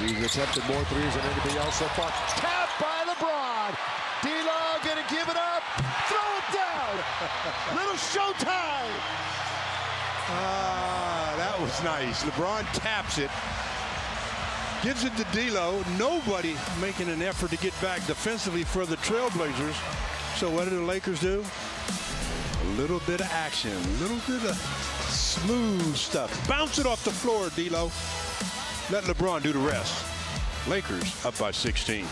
He's attempted more threes than anybody else so far. Tap by LeBron. D'Lo gonna give it up. Throw it down. Little showtime. Ah, that was nice. LeBron taps it. Gives it to D'Lo. Nobody making an effort to get back defensively for the Trailblazers. So what do the Lakers do? A little bit of action, a little bit of smooth stuff. Bounce it off the floor, D'Lo. Let LeBron do the rest. Lakers up by 16.